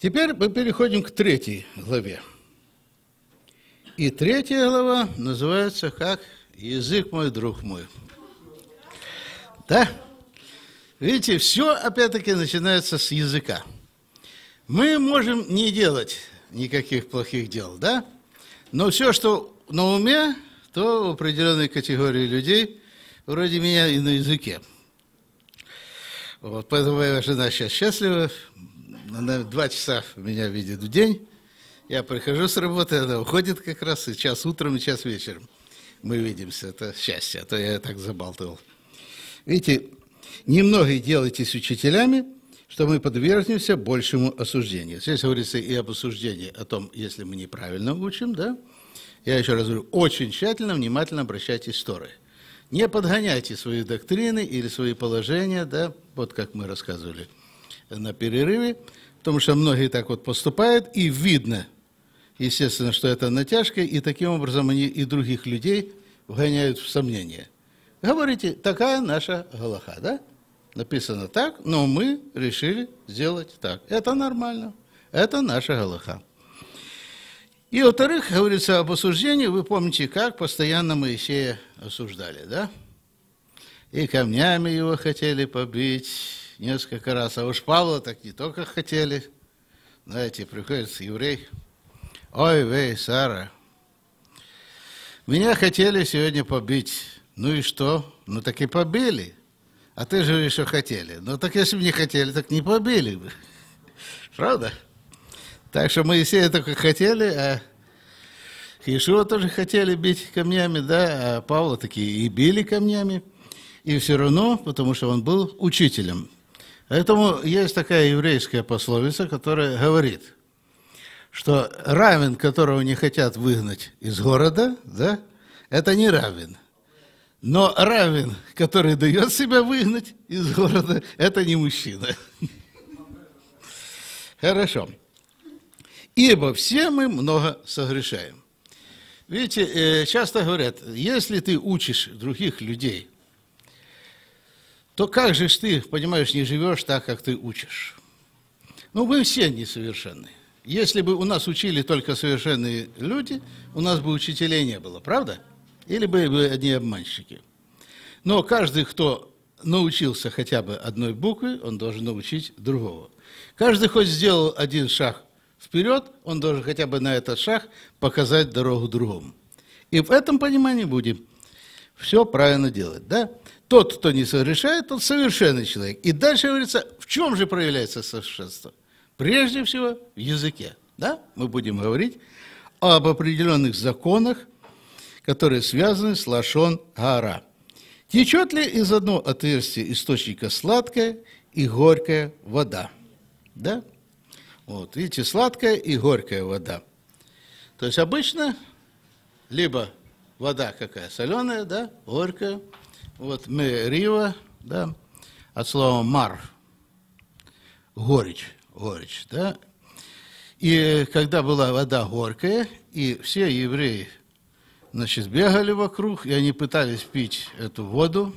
Теперь мы переходим к третьей главе. И третья глава называется как «Язык мой, друг мой». Да? Видите, все опять-таки начинается с языка. Мы можем не делать никаких плохих дел, да? Но все, что на уме, то у определенной категории людей, вроде меня, и на языке. Вот, поэтому моя жена сейчас счастлива. Она два часа меня видит в день. Я прихожу с работы, она уходит как раз, и час утром, и час вечером. Мы видимся, это счастье, а то я так забалтывал. Видите, немного делайтесь учителями, что мы подвергнемся большему осуждению. Здесь говорится и об осуждении, о том, если мы неправильно учим, да? Я еще раз говорю, очень тщательно, внимательно обращайтесь к Торе. Не подгоняйте свои доктрины или свои положения, да, вот как мы рассказывали на перерыве, потому что многие так вот поступают, и видно, естественно, что это натяжка, и таким образом они и других людей вгоняют в сомнение. Говорите, такая наша Галаха, да? Написано так, но мы решили сделать так. Это нормально. Это наша Галаха. И, во-вторых, говорится об осуждении. Вы помните, как постоянно Моисея осуждали, да? И камнями его хотели побить несколько раз. А уж Павла так не только хотели. Знаете, приходит еврей. Ой, вей, Сара, меня хотели сегодня побить. Ну и что? Ну так и побили. А ты же что хотели. Ну так если бы не хотели, так не побили бы. Правда? Так что Моисея только хотели, а Иешуа тоже хотели бить камнями, да, а Павла такие и били камнями. И все равно, потому что он был учителем. Поэтому есть такая еврейская пословица, которая говорит, что равен, которого не хотят выгнать из города, да, это не равен. Но равен, который дает себя выгнать из города, это не мужчина. Хорошо. Ибо все мы много согрешаем. Видите, э, часто говорят, если ты учишь других людей, то как же ты, понимаешь, не живешь так, как ты учишь? Ну, мы все несовершенны. Если бы у нас учили только совершенные люди, у нас бы учителей не было, правда? Или бы одни обманщики. Но каждый, кто научился хотя бы одной буквы, он должен научить другого. Каждый хоть сделал один шаг вперед, он должен хотя бы на этот шаг показать дорогу другому. И в этом понимании будем все правильно делать. Да? Тот, кто не совершает, тот совершенный человек. И дальше говорится, в чем же проявляется совершенство? Прежде всего, в языке. Да? Мы будем говорить об определенных законах, которые связаны с лашон гара. Течет ли из одного отверстия источника сладкая и горькая вода? Да? Вот, видите, сладкая и горькая вода. То есть обычно либо вода какая соленая, да, горькая, вот мы рива, да, от слова мар, горечь, горечь, да. И когда была вода горькая, и все евреи значит, бегали вокруг, и они пытались пить эту воду.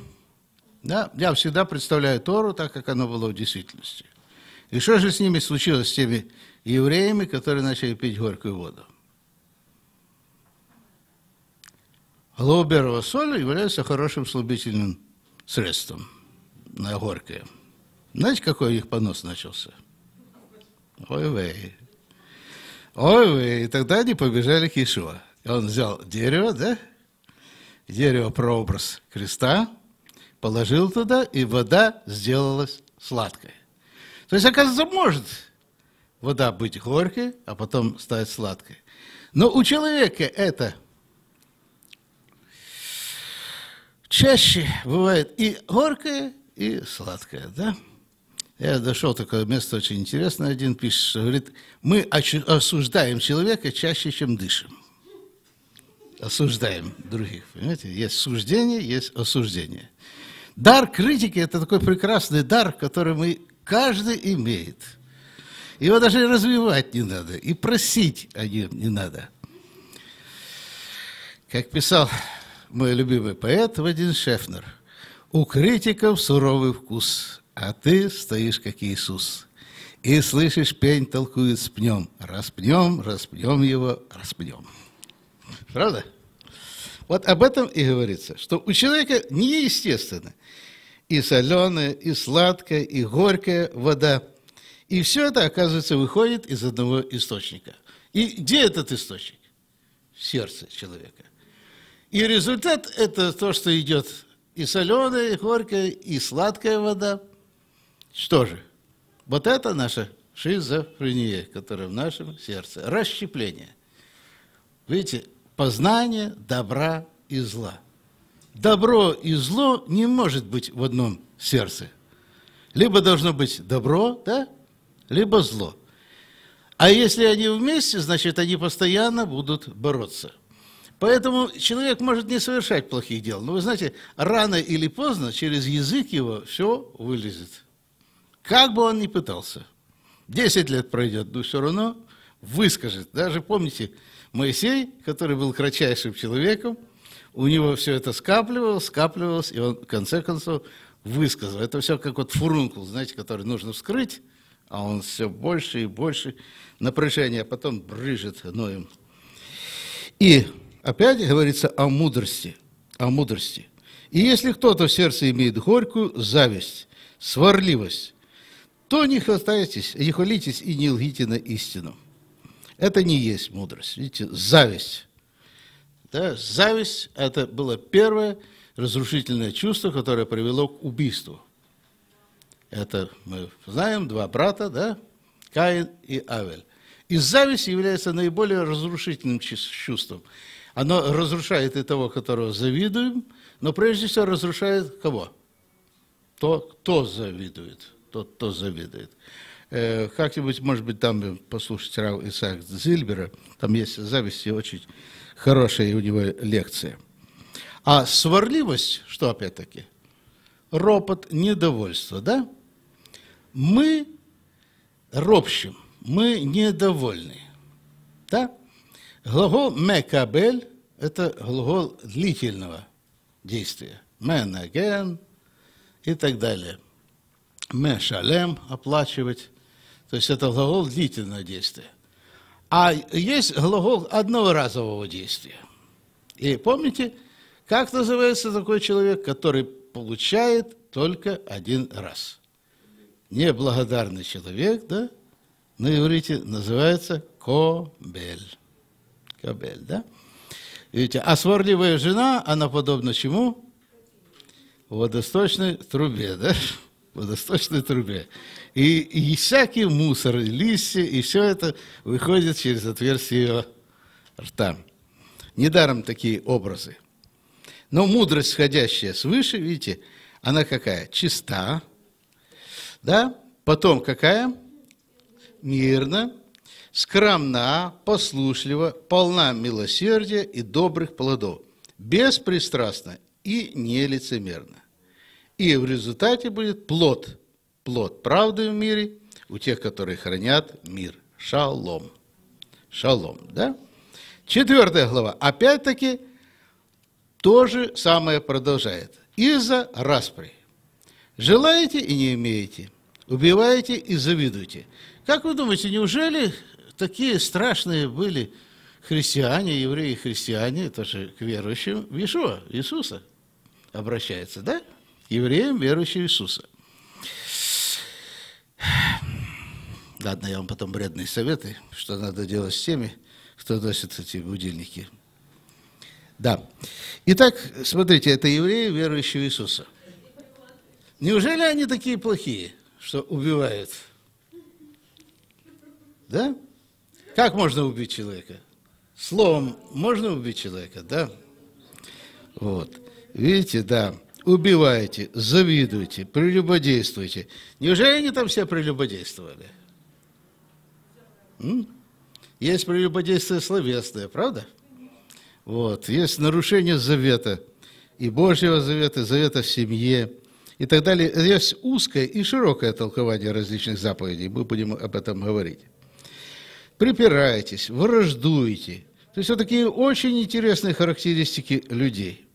Да? Я всегда представляю Тору так, как оно было в действительности. И что же с ними случилось, с теми евреями, которые начали пить горькую воду? Глауберова соль является хорошим слабительным средством на горькое. Знаете, какой их понос начался? Ой-вей. Ой-вей. И тогда они побежали к Иешуа. Он взял дерево, да? Дерево прообраз креста, положил туда, и вода сделалась сладкой. То есть, оказывается, может вода быть горькой, а потом стать сладкой. Но у человека это чаще бывает и горькое, и сладкое, да? Я дошел такое место очень интересное, один пишет, что говорит, мы осуждаем человека чаще, чем дышим осуждаем других. Понимаете? Есть суждение, есть осуждение. Дар критики – это такой прекрасный дар, который мы, каждый имеет. Его даже развивать не надо, и просить о нем не надо. Как писал мой любимый поэт Вадим Шефнер, «У критиков суровый вкус, а ты стоишь как Иисус. И слышишь, пень толкует с пнем. Распнем, распнем его, распнем. Правда? Вот об этом и говорится, что у человека неестественно и соленая, и сладкая, и горькая вода. И все это, оказывается, выходит из одного источника. И где этот источник? В сердце человека. И результат – это то, что идет и соленая, и горькая, и сладкая вода. Что же? Вот это наша шизофрения, которая в нашем сердце. Расщепление. Видите, познание добра и зла. Добро и зло не может быть в одном сердце. Либо должно быть добро, да, либо зло. А если они вместе, значит, они постоянно будут бороться. Поэтому человек может не совершать плохих дел. Но вы знаете, рано или поздно через язык его все вылезет. Как бы он ни пытался. Десять лет пройдет, но все равно выскажет. Даже помните, Моисей, который был кратчайшим человеком, у него все это скапливалось, скапливалось, и он в конце концов высказал. Это все как вот фурункул, знаете, который нужно вскрыть, а он все больше и больше напряжения, а потом брыжет ноем. И опять говорится о мудрости, о мудрости. И если кто-то в сердце имеет горькую зависть, сварливость, то не хватайтесь, не хвалитесь и не лгите на истину. Это не есть мудрость. Видите, зависть. Да? Зависть – это было первое разрушительное чувство, которое привело к убийству. Это мы знаем, два брата, да? Каин и Авель. И зависть является наиболее разрушительным чувством. Оно разрушает и того, которого завидуем, но прежде всего разрушает кого? То, кто завидует. Тот, кто завидует. Э, как-нибудь, может быть, там послушать Рау Исаак Зильбера, там есть зависть и очень хорошая у него лекция. А сварливость, что опять-таки? Ропот, недовольство, да? Мы ропщим, мы недовольны, да? Глагол «мекабель» – это глагол длительного действия. «Менаген» и так далее. «Мешалем» – оплачивать. То есть это глагол длительного действия. А есть глагол одноразового действия. И помните, как называется такой человек, который получает только один раз? Неблагодарный человек, да? На иврите называется кобель. Кобель, да? Видите, а сварливая жена, она подобна чему? Водосточной трубе, да? водосточной трубе. И, и всякий мусор, и листья, и все это выходит через отверстие ее рта. Недаром такие образы. Но мудрость, сходящая свыше, видите, она какая? Чиста, да? Потом какая? Мирна, скромна, послушлива, полна милосердия и добрых плодов, беспристрастна и нелицемерна. И в результате будет плод, плод правды в мире у тех, которые хранят мир. Шалом. Шалом, да? Четвертая глава. Опять-таки, то же самое продолжает. Из-за распри. Желаете и не имеете. Убиваете и завидуете. Как вы думаете, неужели такие страшные были христиане, евреи-христиане, это же к верующим в Иешуа, Иисуса обращается, да? евреям, верующим Иисуса. Ладно, я вам потом бредные советы, что надо делать с теми, кто носит эти будильники. Да. Итак, смотрите, это евреи, верующие в Иисуса. Неужели они такие плохие, что убивают? Да? Как можно убить человека? Словом можно убить человека, да? Вот. Видите, да убиваете, завидуете, прелюбодействуете. Неужели они там все прелюбодействовали? М? Есть прелюбодействие словесное, правда? Вот. Есть нарушение завета, и Божьего завета, завета в семье, и так далее. Есть узкое и широкое толкование различных заповедей, мы будем об этом говорить. Припираетесь, враждуете. То есть вот такие очень интересные характеристики людей.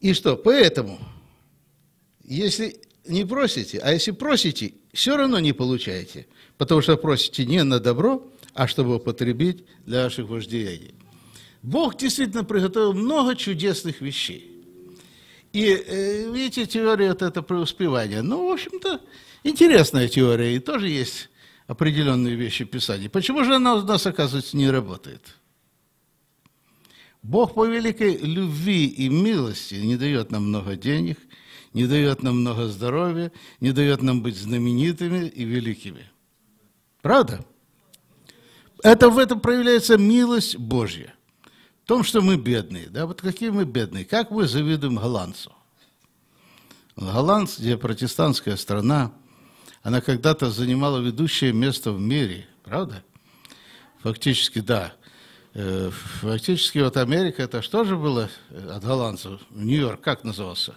И что? Поэтому, если не просите, а если просите, все равно не получаете, потому что просите не на добро, а чтобы употребить для ваших вождеяний. Бог действительно приготовил много чудесных вещей. И э, видите, теория вот это преуспевания, ну, в общем-то, интересная теория, и тоже есть определенные вещи Писания. Почему же она у нас, оказывается, не работает? Бог по великой любви и милости не дает нам много денег, не дает нам много здоровья, не дает нам быть знаменитыми и великими. Правда? Это в этом проявляется милость Божья. В том, что мы бедные. Да, вот какие мы бедные. Как мы завидуем голландцу. Голландцы, где протестантская страна, она когда-то занимала ведущее место в мире, правда? Фактически, да. Э, фактически вот Америка, это что же было от голландцев? Нью-Йорк, как назывался?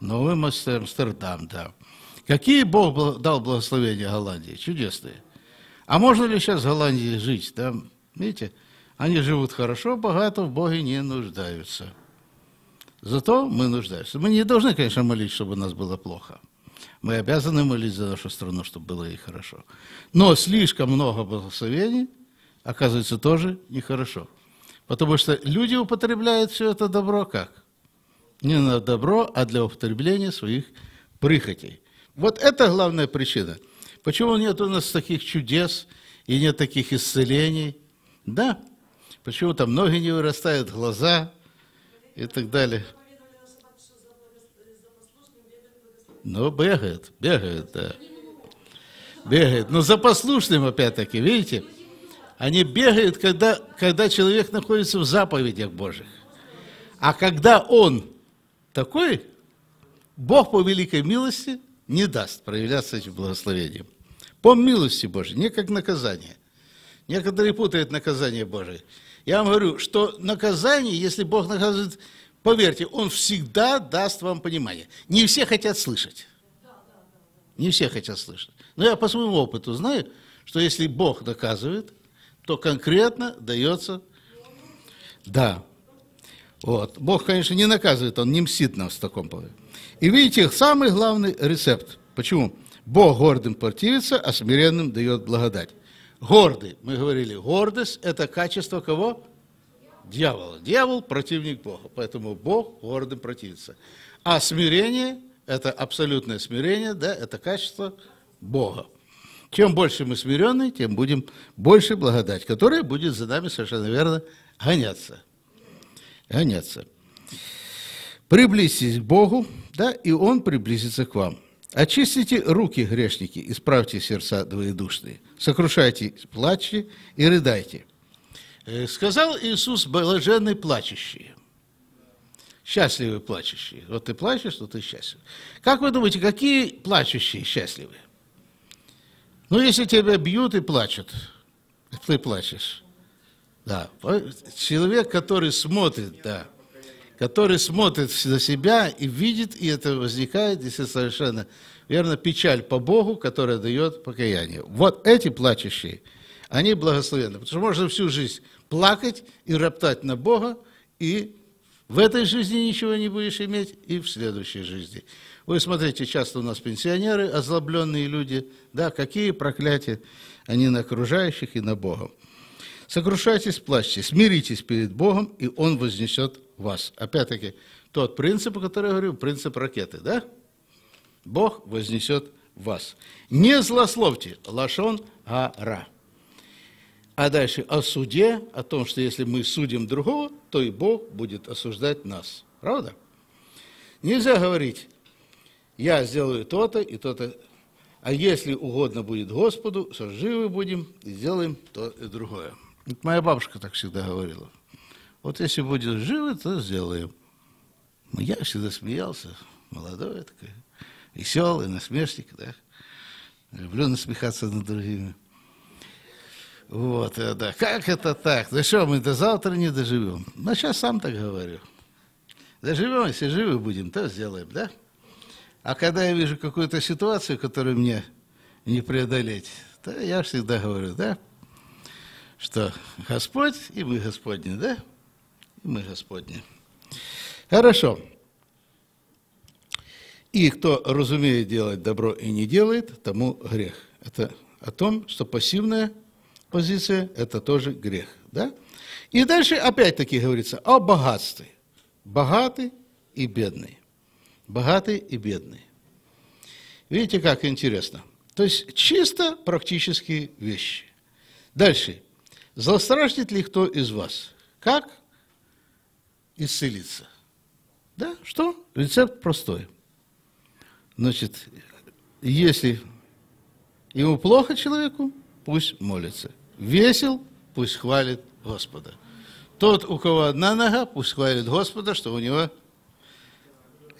Новый Амстердам, да. Какие Бог дал благословения Голландии? Чудесные. А можно ли сейчас в Голландии жить? Да? Видите, они живут хорошо, богато, в Боге не нуждаются. Зато мы нуждаемся. Мы не должны, конечно, молить, чтобы у нас было плохо. Мы обязаны молить за нашу страну, чтобы было ей хорошо. Но слишком много благословений, оказывается, тоже нехорошо. Потому что люди употребляют все это добро как? Не на добро, а для употребления своих прихотей. Вот это главная причина. Почему нет у нас таких чудес и нет таких исцелений? Да, почему там ноги не вырастают, глаза и так далее. Ну, бегает, бегает, да. Бегает. Но за послушным, опять-таки, видите? Они бегают, когда, когда человек находится в заповедях Божьих. А когда он такой, Бог по великой милости не даст проявляться этим благословением. По милости Божьей, не как наказание. Некоторые путают наказание Божие. Я вам говорю, что наказание, если Бог наказывает Поверьте, он всегда даст вам понимание. Не все хотят слышать. Не все хотят слышать. Но я по своему опыту знаю, что если Бог наказывает, то конкретно дается да. Вот. Бог, конечно, не наказывает, Он не мстит нас в таком положении. И видите, самый главный рецепт. Почему? Бог гордым противится, а смиренным дает благодать. Гордый, мы говорили, гордость – это качество кого? Дьявола. Дьявол – противник Бога, поэтому Бог гордым противится. А смирение – это абсолютное смирение, да, это качество Бога. Чем больше мы смирены, тем будем больше благодать, которая будет за нами совершенно верно гоняться. Гоняться. Приблизьтесь к Богу, да, и Он приблизится к вам. Очистите руки, грешники, исправьте сердца двоедушные, сокрушайте, плачьте и рыдайте – сказал Иисус, блаженный плачущие. Счастливые плачущие. Вот ты плачешь, то ты счастлив. Как вы думаете, какие плачущие счастливые? Ну, если тебя бьют и плачут, ты плачешь. Да. Человек, который смотрит, да, который смотрит за себя и видит, и это возникает, если совершенно верно, печаль по Богу, которая дает покаяние. Вот эти плачущие – они благословенны. Потому что можно всю жизнь плакать и роптать на Бога, и в этой жизни ничего не будешь иметь, и в следующей жизни. Вы смотрите, часто у нас пенсионеры, озлобленные люди, да, какие проклятия они на окружающих и на Бога. Сокрушайтесь, плачьте, смиритесь перед Богом, и Он вознесет вас. Опять-таки, тот принцип, о котором я говорю, принцип ракеты, да? Бог вознесет вас. Не злословьте, лашон ара. А дальше о суде, о том, что если мы судим другого, то и Бог будет осуждать нас. Правда? Нельзя говорить, я сделаю то-то и то-то, а если угодно будет Господу, что живы будем и сделаем то и другое. Вот моя бабушка так всегда говорила. Вот если будешь живы, то сделаем. Я всегда смеялся, молодой такой, веселый, насмешник, да. Люблю насмехаться над другими. Вот, э, да. Как это так? Да что, мы до завтра не доживем? Ну, сейчас сам так говорю. Доживем, если живы будем, то сделаем, да? А когда я вижу какую-то ситуацию, которую мне не преодолеть, то я всегда говорю, да, что Господь, и мы Господни, да? И мы Господни. Хорошо. И кто разумеет делать добро и не делает, тому грех. Это о том, что пассивная позиция – это тоже грех. Да? И дальше опять-таки говорится о богатстве. Богатый и бедный. Богатый и бедный. Видите, как интересно. То есть чисто практические вещи. Дальше. Злострашит ли кто из вас? Как исцелиться? Да, что? Рецепт простой. Значит, если ему плохо человеку, пусть молится. Весел, пусть хвалит Господа. Тот, у кого одна нога, пусть хвалит Господа, что у него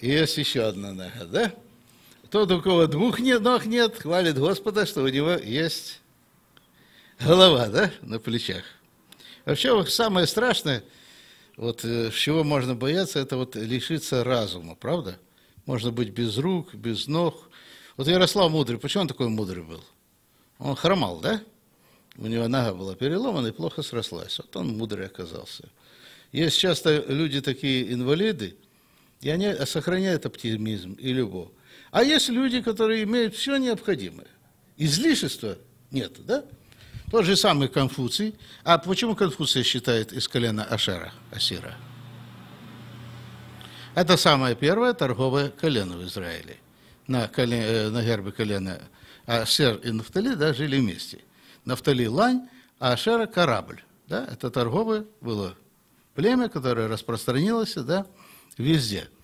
есть еще одна нога, да? Тот, у кого двух нет, ног нет, хвалит Господа, что у него есть голова, да, на плечах. Вообще, самое страшное, вот э, чего можно бояться, это вот лишиться разума, правда? Можно быть без рук, без ног. Вот Ярослав Мудрый, почему он такой мудрый был? Он хромал, да? У него нога была переломана и плохо срослась. Вот он мудрый оказался. Есть часто люди такие инвалиды, и они сохраняют оптимизм и любовь. А есть люди, которые имеют все необходимое. Излишества нет, да? Тот же самый Конфуций. А почему Конфуций считает из колена Ашера, Асира? Это самое первое торговое колено в Израиле. На, колен, э, на гербе колена Ашер и Нафтали да, жили вместе. Нафтали – лань, а Ашера – корабль. Да? Это торговое было племя, которое распространилось да, везде –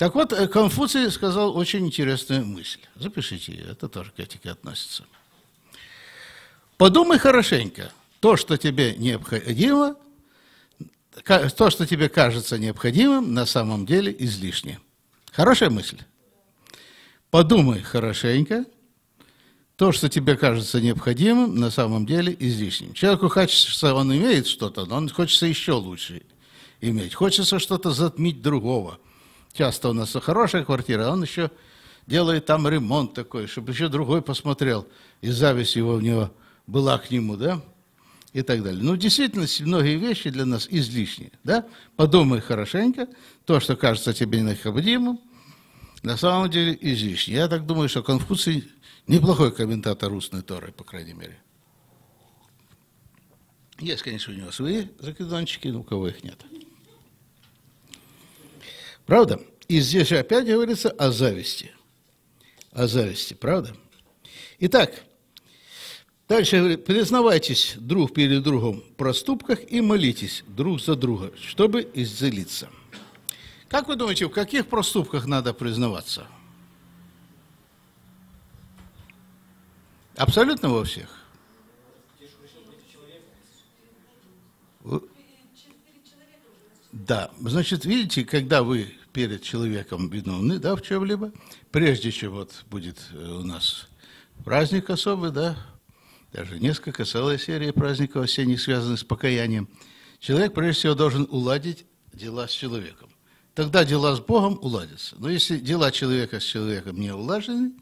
так вот, э, Конфуций сказал очень интересную мысль. Запишите ее, это тоже к этике относится. Подумай хорошенько. То, что тебе необходимо, то, что тебе кажется необходимым, на самом деле излишне. Хорошая мысль. Подумай хорошенько. То, что тебе кажется необходимым, на самом деле излишним. Человеку хочется, он имеет что-то, но он хочется еще лучше иметь. Хочется что-то затмить другого – часто у нас хорошая квартира, а он еще делает там ремонт такой, чтобы еще другой посмотрел, и зависть его в него была к нему, да, и так далее. Ну, действительности, многие вещи для нас излишние, да. Подумай хорошенько, то, что кажется тебе необходимым, на самом деле излишне. Я так думаю, что Конфуций неплохой комментатор устной Торы, по крайней мере. Есть, конечно, у него свои закидончики, но у кого их нет. Правда? И здесь опять говорится о зависти. О зависти, правда? Итак, дальше говорит, признавайтесь друг перед другом в проступках и молитесь друг за друга, чтобы исцелиться. Как вы думаете, в каких проступках надо признаваться? Абсолютно во всех. Да, значит, видите, когда вы перед человеком виновны, да, в чем-либо, прежде чем вот будет э, у нас праздник особый, да, даже несколько, целая серия праздников осенних, связанных с покаянием, человек прежде всего должен уладить дела с человеком. Тогда дела с Богом уладятся. Но если дела человека с человеком не улажены,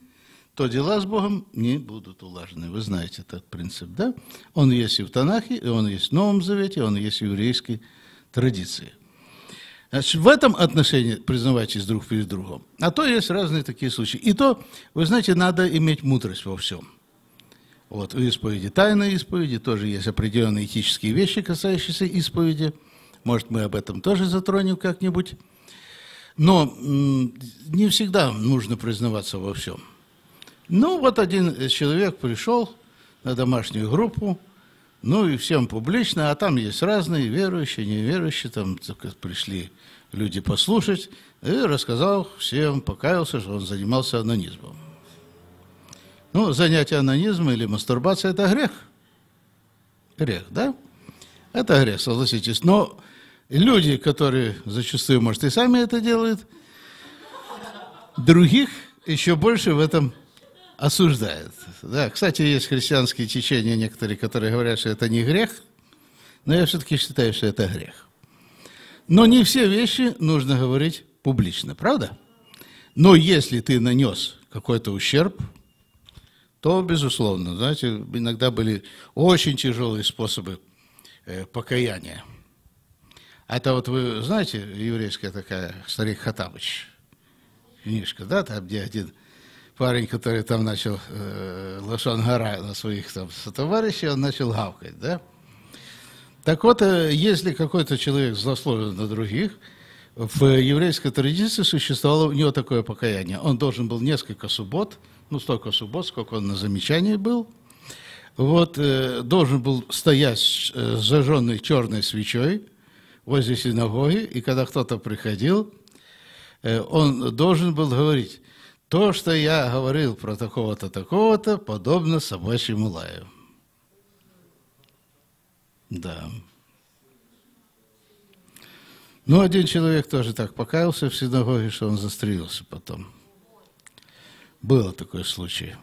то дела с Богом не будут улажены. Вы знаете этот принцип, да? Он есть и в Танахе, и он есть в Новом Завете, он есть в еврейской традиции. Значит, в этом отношении признавайтесь друг перед другом. А то есть разные такие случаи. И то, вы знаете, надо иметь мудрость во всем. Вот, в исповеди, тайной исповеди тоже есть определенные этические вещи, касающиеся исповеди. Может, мы об этом тоже затронем как-нибудь. Но не всегда нужно признаваться во всем. Ну, вот один человек пришел на домашнюю группу, ну и всем публично, а там есть разные верующие, неверующие, там пришли люди послушать, и рассказал всем, покаялся, что он занимался анонизмом. Ну, занятие анонизмом или мастурбация – это грех. Грех, да? Это грех, согласитесь. Но люди, которые зачастую, может, и сами это делают, других еще больше в этом осуждает. Да, кстати, есть христианские течения некоторые, которые говорят, что это не грех, но я все-таки считаю, что это грех. Но не все вещи нужно говорить публично, правда? Но если ты нанес какой-то ущерб, то, безусловно, знаете, иногда были очень тяжелые способы э, покаяния. Это вот вы знаете, еврейская такая старик Хатабыч – книжка, да, там, где один парень, который там начал э, Лошон Гора на своих там товарищей, он начал гавкать, да. Так вот, э, если какой-то человек злословен на других, в еврейской традиции существовало у него такое покаяние. Он должен был несколько суббот, ну, столько суббот, сколько он на замечании был, вот, э, должен был стоять с э, зажженной черной свечой возле синагоги, и когда кто-то приходил, э, он должен был говорить, то, что я говорил про такого-то, такого-то, подобно собачьему лаю. Да. Ну, один человек тоже так покаялся в синагоге, что он застрелился потом. Было такой случай.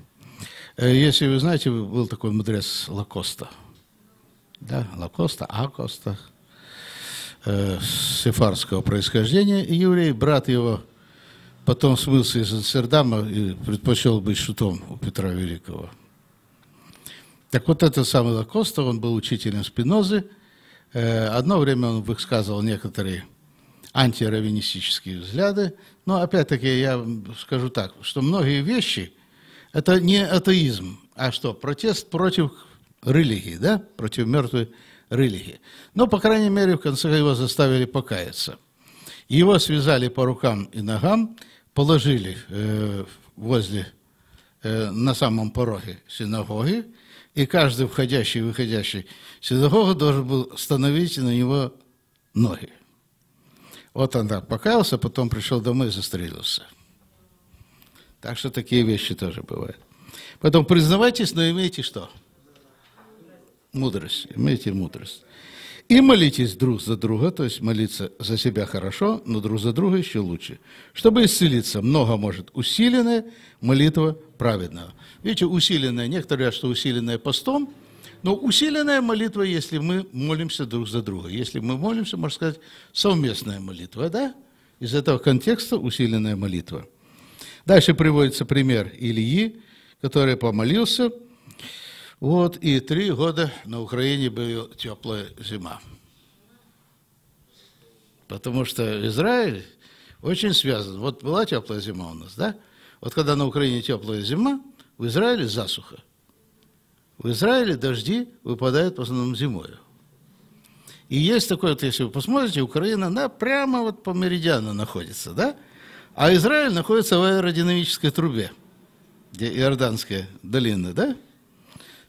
Э, если вы знаете, был такой мудрец Лакоста. Да, Лакоста, Акоста, э, сефарского происхождения, еврей, брат его, потом смылся из Амстердама и предпочел быть шутом у Петра Великого. Так вот, этот самый Лакоста, он был учителем Спинозы. Э, одно время он высказывал некоторые антиравенистические взгляды, но опять-таки я скажу так, что многие вещи – это не атеизм, а что, протест против религии, да, против мертвой религии. Но, по крайней мере, в конце его заставили покаяться. Его связали по рукам и ногам, положили э, возле, э, на самом пороге синагоги, и каждый входящий и выходящий в синагогу должен был становить на него ноги. Вот он так покаялся, потом пришел домой и застрелился. Так что такие вещи тоже бывают. Поэтому признавайтесь, но имейте что? Мудрость. Имейте мудрость. И молитесь друг за друга, то есть молиться за себя хорошо, но друг за друга еще лучше. Чтобы исцелиться, много может усиленная молитва праведного. Видите, усиленная, некоторые говорят, что усиленная постом, но усиленная молитва, если мы молимся друг за друга. Если мы молимся, можно сказать, совместная молитва, да? Из этого контекста усиленная молитва. Дальше приводится пример Ильи, который помолился – вот, и три года на Украине была теплая зима. Потому что Израиль очень связан. Вот была теплая зима у нас, да? Вот когда на Украине теплая зима, в Израиле засуха. В Израиле дожди выпадают в основном зимой. И есть такое, вот если вы посмотрите, Украина, она прямо вот по меридиану находится, да? А Израиль находится в аэродинамической трубе, где Иорданская долина, да?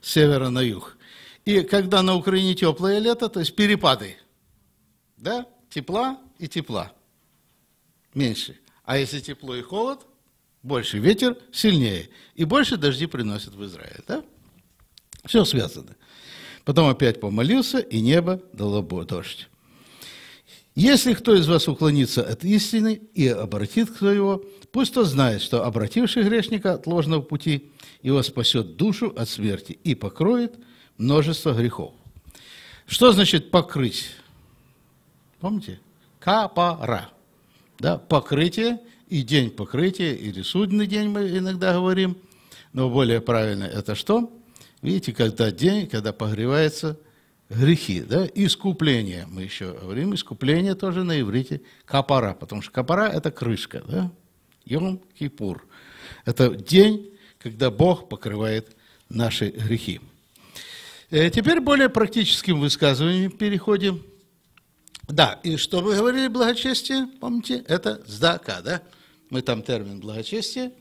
С севера на юг. И когда на Украине теплое лето, то есть перепады, да, тепла и тепла меньше. А если тепло и холод, больше ветер сильнее. И больше дожди приносят в Израиль, да? Все связано. Потом опять помолился, и небо дало дождь. Если кто из вас уклонится от истины и обратит к его, пусть то знает, что обративший грешника от ложного пути его спасет душу от смерти и покроет множество грехов. Что значит покрыть? Помните? Капара. Да, покрытие и день покрытия, или судный день мы иногда говорим, но более правильно это что? Видите, когда день, когда погревается грехи, да, искупление, мы еще говорим, искупление тоже на иврите капара, потому что капара – это крышка, да, Йом Кипур. Это день, когда Бог покрывает наши грехи. Э, теперь более практическим высказыванием переходим. Да, и что вы говорили, благочестие, помните, это сдака, да? Мы там термин благочестие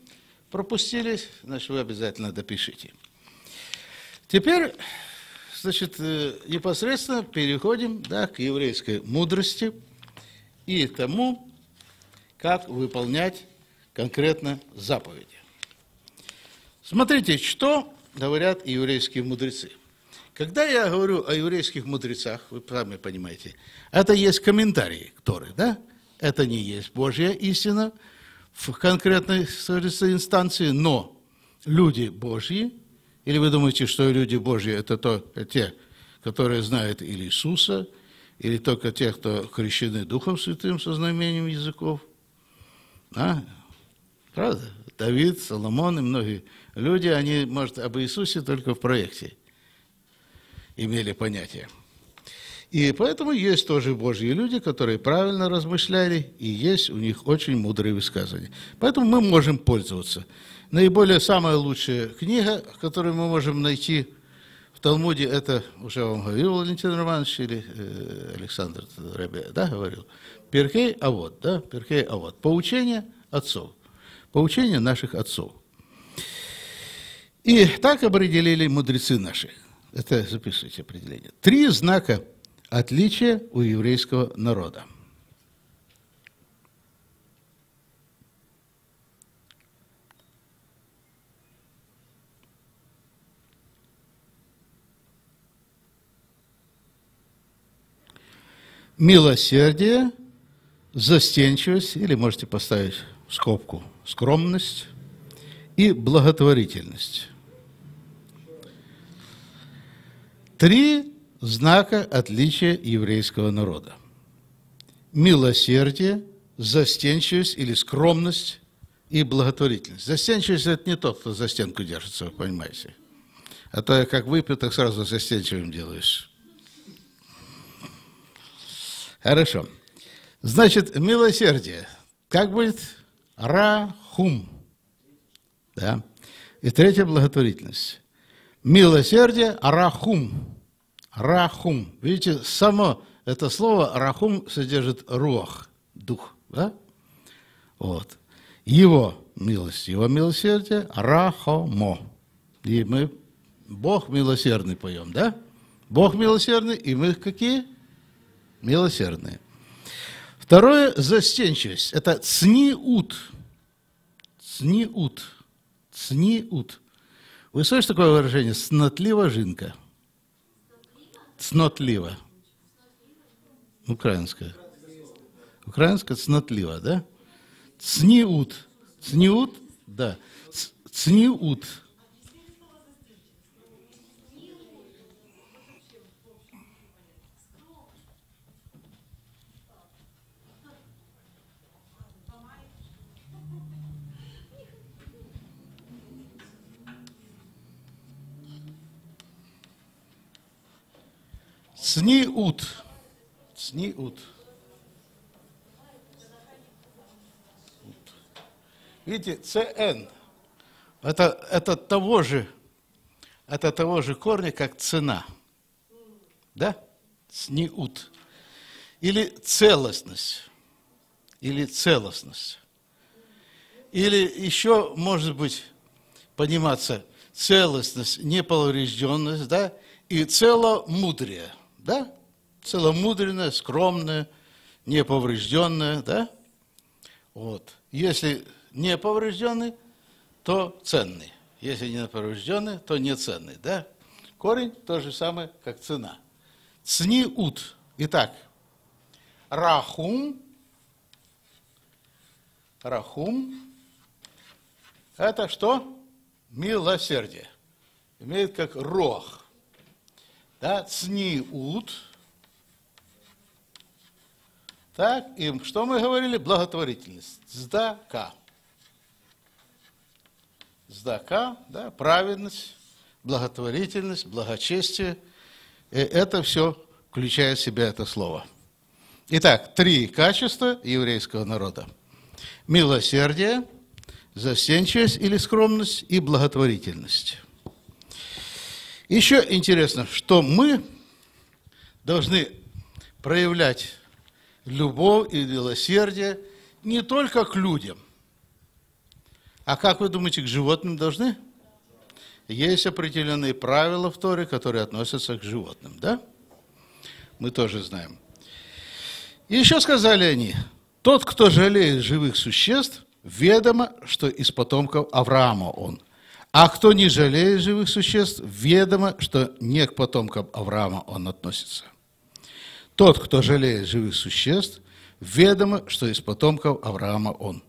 пропустили, значит, вы обязательно допишите. Теперь значит, э, непосредственно переходим да, к еврейской мудрости и тому, как выполнять конкретно заповеди. Смотрите, что говорят еврейские мудрецы. Когда я говорю о еврейских мудрецах, вы сами понимаете, это есть комментарии, которые, да? Это не есть Божья истина в конкретной инстанции, но люди Божьи – или вы думаете, что люди Божьи – это то, те, которые знают или Иисуса, или только те, кто крещены Духом Святым со знамением языков? А? Правда? Давид, Соломон и многие люди, они, может, об Иисусе только в проекте имели понятие. И поэтому есть тоже Божьи люди, которые правильно размышляли, и есть у них очень мудрые высказывания. Поэтому мы можем пользоваться. Наиболее самая лучшая книга, которую мы можем найти в Талмуде, это уже вам говорил Валентин Романович или э, Александр Ребе, да, говорил? Перкей Авод, да, Перкей Авод. Поучение отцов, поучение наших отцов. И так определили мудрецы наши. Это записывайте определение. Три знака отличия у еврейского народа. Милосердие, застенчивость, или можете поставить скобку скромность и благотворительность. Три знака отличия еврейского народа. Милосердие, застенчивость или скромность и благотворительность. Застенчивость – это не тот, кто за стенку держится, вы понимаете. А то я как выпью, так сразу застенчивым делаешь. Хорошо. Значит, милосердие. Как будет? Рахум. Да. И третья благотворительность. Милосердие, рахум. Рахум. Видите, само это слово рахум содержит руах, дух. Да? Вот. Его милость, его милосердие, рахомо. И мы Бог милосердный поем, да? Бог милосердный, и мы какие? Милосердные. Второе – застенчивость. Это цниут. Цниут. Цниут. Вы слышите такое выражение? Снотлива жинка – Цнотлива. Украинская. Украинская цнотлива, да? Цниут. Цниут, да. Цниут. Цниут. Цниут. Видите, ЦН. Это, это того же, это того же корня, как цена. Да? Цниут. Или целостность. Или целостность. Или еще, может быть, пониматься целостность, неповрежденность, да, и целомудрие – да? Целомудренная, скромная, неповрежденная, да? Вот. Если не поврежденный, то ценный. Если не поврежденный, то не ценный, да? Корень то же самое, как цена. Цниут. Итак, рахум, рахум, это что? Милосердие. Имеет как рох да, цниут. Так, и что мы говорили? Благотворительность. Сдака. Сдака, да, праведность, благотворительность, благочестие. И это все включает в себя это слово. Итак, три качества еврейского народа. Милосердие, застенчивость или скромность и благотворительность. Еще интересно, что мы должны проявлять любовь и милосердие не только к людям, а как вы думаете, к животным должны? Есть определенные правила в Торе, которые относятся к животным, да? Мы тоже знаем. И еще сказали они, тот, кто жалеет живых существ, ведомо, что из потомков Авраама он. А кто не жалеет живых существ, ведомо, что не к потомкам Авраама он относится. Тот, кто жалеет живых существ, ведомо, что из потомков Авраама он.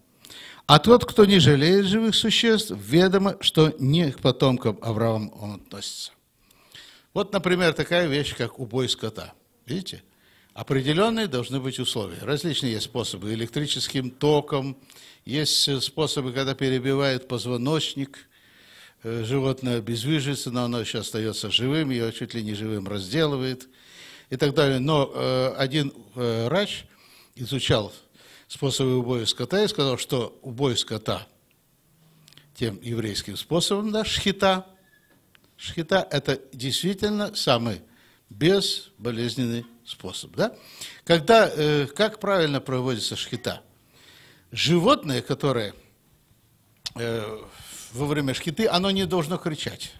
А тот, кто не жалеет живых существ, ведомо, что не к потомкам Авраама он относится. Вот, например, такая вещь, как убой скота. Видите? Определенные должны быть условия. Различные есть способы. Электрическим током, есть способы, когда перебивают позвоночник – животное обездвижится, но оно еще остается живым, ее чуть ли не живым разделывает. и так далее. Но э, один э, врач изучал способы убоя скота и сказал, что убой скота тем еврейским способом, да, шхита, шхита – это действительно самый безболезненный способ. Да? Когда, э, как правильно проводится шхита? Животное, которое э, во время шхиты, оно не должно кричать.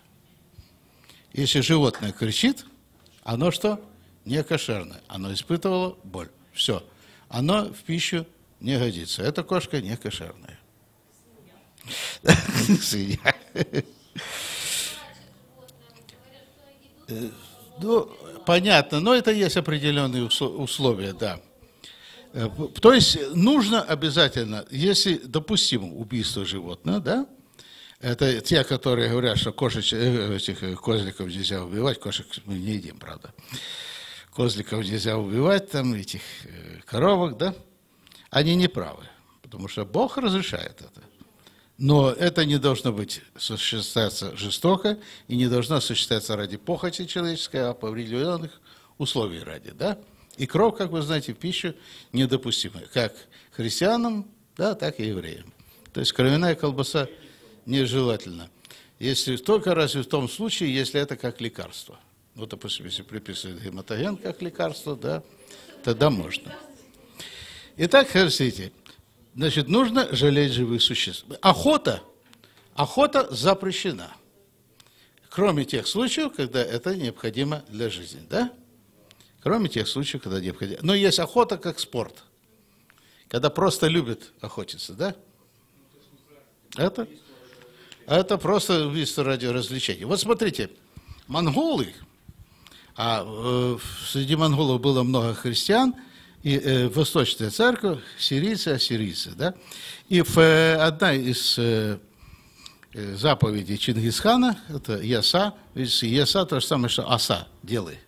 Если животное кричит, оно что? Не кошерное. Оно испытывало боль. Все. Оно в пищу не годится. Эта кошка не кошерная. Свинья. Ну, понятно, но это есть определенные условия, да. Э, то есть нужно обязательно, если допустимо убийство животного, да, это те, которые говорят, что кошеч, э, этих э, козликов нельзя убивать, кошек мы не едим, правда. Козликов нельзя убивать, там этих коровок, да, они не правы, потому что Бог разрешает это. Но это не должно быть осуществляться жестоко и не должно осуществляться ради похоти человеческой, а по определенных условий ради. Да? И кровь, как вы знаете, в пищу недопустима, как христианам, да, так и евреям. То есть кровяная колбаса нежелательна. Если только разве в том случае, если это как лекарство. Ну, допустим, если приписывают гематоген как лекарство, да, тогда можно. Итак, смотрите, Значит, нужно жалеть живых существ. Охота, охота запрещена. Кроме тех случаев, когда это необходимо для жизни, да? Кроме тех случаев, когда необходимо. Но есть охота как спорт. Когда просто любят охотиться, да? Это, это просто убийство ради развлечения. Вот смотрите, монголы, а э, среди монголов было много христиан – и э, Восточная церковь, сирийцы, ассирийцы. Да? И в, э, одна из э, э, заповедей Чингисхана, это яса, видите, яса то же самое, что аса, делай.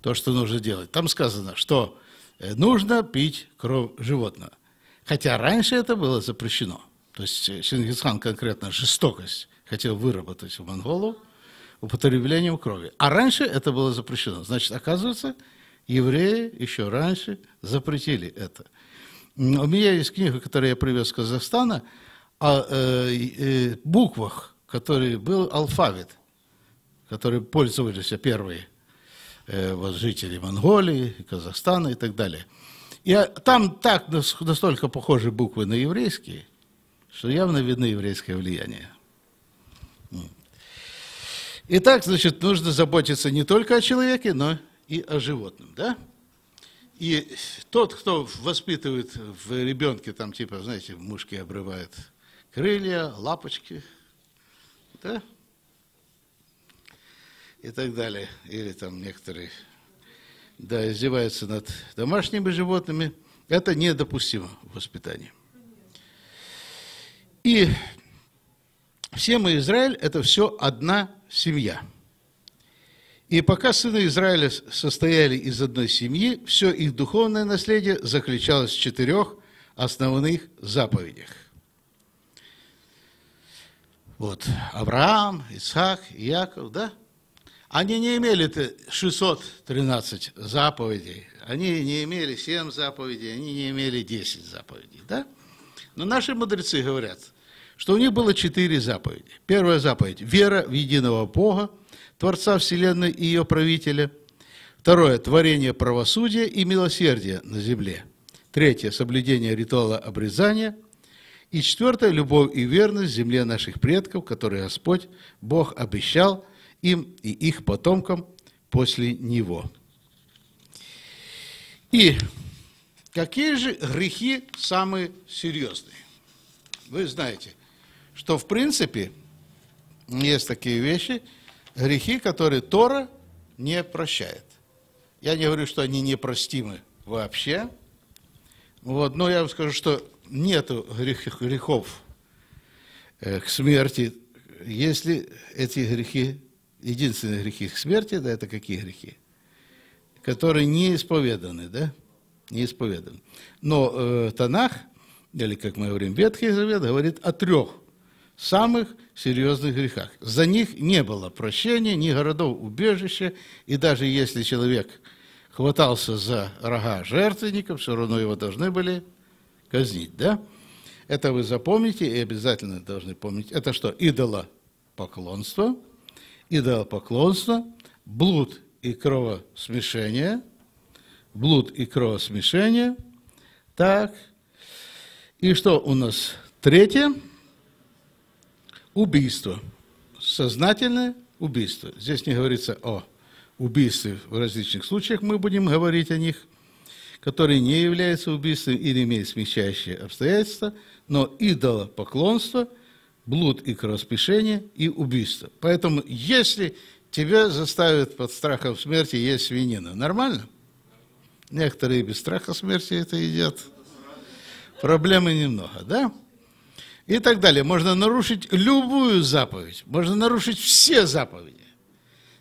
То, что нужно делать. Там сказано, что э, нужно пить кровь животного. Хотя раньше это было запрещено. То есть э, Чингисхан конкретно жестокость хотел выработать у монголов употреблением крови. А раньше это было запрещено. Значит, оказывается, евреи еще раньше запретили это. У меня есть книга, которую я привез из Казахстана, о э, э, буквах, который был алфавит, который пользовались первые э, вот, жители Монголии, Казахстана и так далее. И там так настолько похожи буквы на еврейские, что явно видно еврейское влияние. Итак, значит, нужно заботиться не только о человеке, но и о животном, да? И тот, кто воспитывает в ребенке, там, типа, знаете, мушки обрывают крылья, лапочки, да? И так далее. Или там некоторые, да, издеваются над домашними животными. Это недопустимо в воспитании. И все мы Израиль – это все одна семья – и пока сыны Израиля состояли из одной семьи, все их духовное наследие заключалось в четырех основных заповедях. Вот, Авраам, Исаак, Иаков, да? Они не имели 613 заповедей, они не имели 7 заповедей, они не имели 10 заповедей, да? Но наши мудрецы говорят, что у них было четыре заповеди. Первая заповедь – вера в единого Бога – Творца Вселенной и ее правителя. Второе – творение правосудия и милосердия на земле. Третье – соблюдение ритуала обрезания. И четвертое – любовь и верность земле наших предков, которые Господь, Бог, обещал им и их потомкам после Него. И какие же грехи самые серьезные? Вы знаете, что в принципе есть такие вещи – грехи, которые Тора не прощает. Я не говорю, что они непростимы вообще, вот, но я вам скажу, что нет грех, грехов э, к смерти, если эти грехи, единственные грехи к смерти, да, это какие грехи? Которые не исповеданы, да, не исповеданы. Но э, Танах, или, как мы говорим, Ветхий Завет, говорит о трех самых серьезных грехах. За них не было прощения, ни городов убежища, и даже если человек хватался за рога жертвенников, все равно его должны были казнить, да? Это вы запомните и обязательно должны помнить. Это что? Идолопоклонство, идолопоклонство, блуд и кровосмешение, блуд и кровосмешение. Так, и что у нас третье? Убийство. Сознательное убийство. Здесь не говорится о убийстве в различных случаях, мы будем говорить о них, которые не являются убийством или имеют смягчающие обстоятельства, но идолопоклонство, блуд и кровоспешение и убийство. Поэтому, если тебя заставят под страхом смерти есть свинину, нормально? Некоторые без страха смерти это едят. Проблемы немного, да? И так далее. Можно нарушить любую заповедь, можно нарушить все заповеди,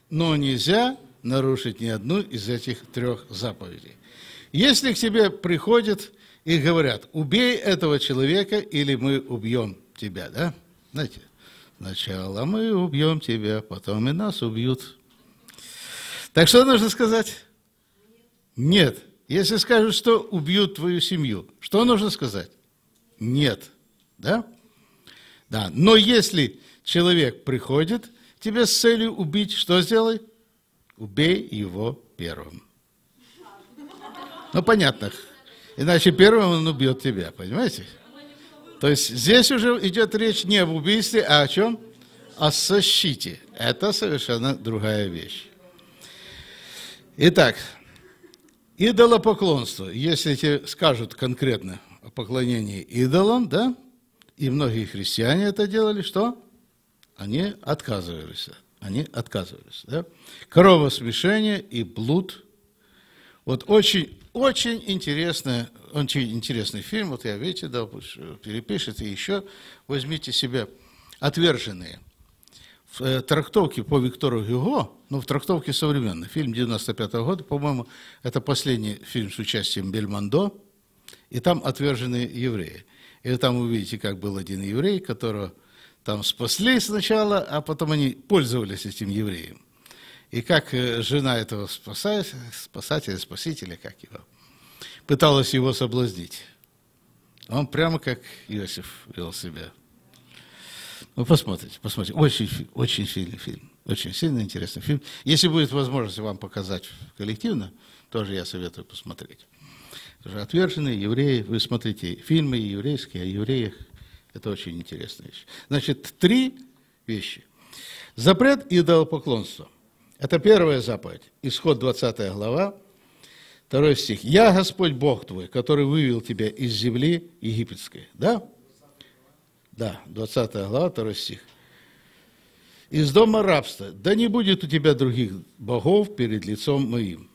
но нельзя нарушить ни одну из этих трех заповедей. Если к тебе приходят и говорят, убей этого человека, или мы убьем тебя, да? Знаете, сначала мы убьем тебя, потом и нас убьют. Так что нужно сказать? Нет. Если скажут, что убьют твою семью, что нужно сказать? Нет. Да? Да. Но если человек приходит тебе с целью убить, что сделай? Убей его первым. Ну, понятно. Иначе первым он убьет тебя, понимаете? То есть здесь уже идет речь не об убийстве, а о чем? О защите. Это совершенно другая вещь. Итак, идолопоклонство. Если тебе скажут конкретно о поклонении идолам, да, и многие христиане это делали, что? Они отказывались. Они отказывались. Да? Кровосмешение и блуд. Вот очень очень интересный, очень интересный фильм, вот я, видите, да, перепишите, еще возьмите себе «Отверженные». В э, трактовке по Виктору Гюго, ну, в трактовке современной, фильм 95 -го года, по-моему, это последний фильм с участием Бельмондо, и там «Отверженные евреи». И вы там увидите, как был один еврей, которого там спасли сначала, а потом они пользовались этим евреем. И как э, жена этого спасателя, спасателя, спасителя, как его, пыталась его соблазнить. Он прямо как Иосиф вел себя. Вы посмотрите, посмотрите. Очень, очень сильный фильм. Очень сильный, интересный фильм. Если будет возможность вам показать коллективно, тоже я советую посмотреть. Тоже отверженные евреи. Вы смотрите фильмы еврейские о евреях. Это очень интересная вещь. Значит, три вещи. Запрет идолопоклонства – это первая заповедь. Исход 20 глава, второй стих. «Я Господь Бог твой, который вывел тебя из земли египетской». Да? Да, 20 глава, второй стих. «Из дома рабства, да не будет у тебя других богов перед лицом моим».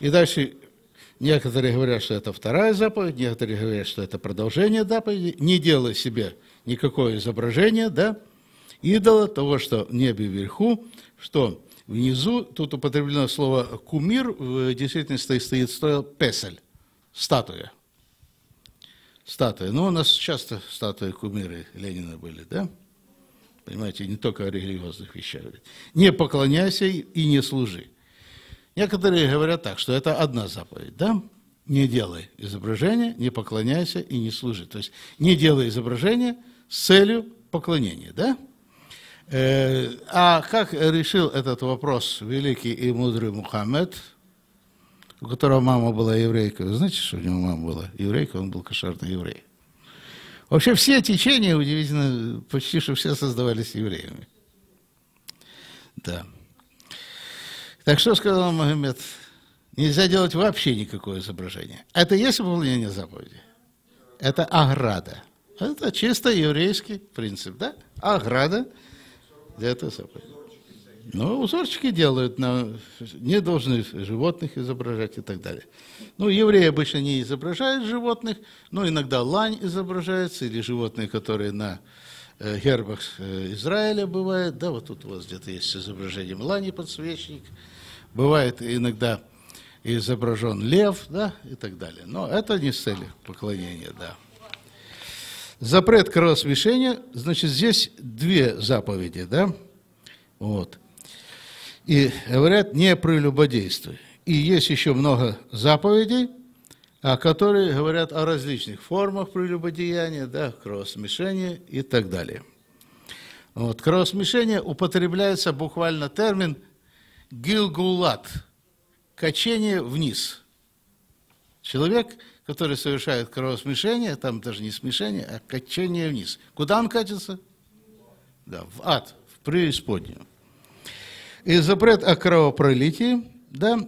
И дальше некоторые говорят, что это вторая заповедь, некоторые говорят, что это продолжение заповеди. Не делай себе никакое изображение, да, идола, того, что в небе вверху, что Внизу тут употреблено слово «кумир», в действительности стоит стоя «песель», статуя. Статуя. Ну, у нас часто статуи кумиры Ленина были, да? Понимаете, не только о религиозных вещах. Не поклоняйся и не служи. Некоторые говорят так, что это одна заповедь, да? Не делай изображения, не поклоняйся и не служи. То есть не делай изображения с целью поклонения, да? Э, а как решил этот вопрос великий и мудрый Мухаммед, у которого мама была еврейка? Вы знаете, что у него мама была еврейка, он был кошерный еврей. Вообще все течения, удивительно, почти что все создавались евреями. Да. Так что сказал Магомед? Нельзя делать вообще никакое изображение. Это есть выполнение заповеди? Это ограда. Это чисто еврейский принцип, да? Ограда – это заповедь. Ну, узорчики делают, на, не должны животных изображать и так далее. Ну, евреи обычно не изображают животных, но иногда лань изображается, или животные, которые на э, гербах э, Израиля бывают. Да, вот тут у вас где-то есть с изображением лани подсвечник. Бывает иногда изображен лев, да, и так далее. Но это не с целью поклонения, да. Запрет кровосмешения, значит, здесь две заповеди, да? Вот. И говорят, не прелюбодействуй. И есть еще много заповедей, а которые говорят о различных формах прелюбодеяния, да, кровосмешения и так далее. Вот. Кровосмешение употребляется буквально термин гилгулат – качение вниз. Человек, который совершает кровосмешение, там даже не смешение, а качение вниз. Куда он катится? Да, в ад, в преисподнюю. И запрет о кровопролитии, да,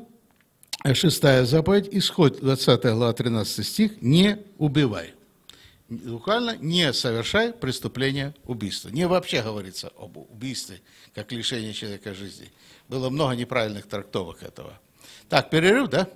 шестая заповедь, исход 20 глава 13 стих, не убивай. Буквально не совершай преступление убийства. Не вообще говорится об убийстве, как лишение человека жизни. Было много неправильных трактовок этого. Так, перерыв, да?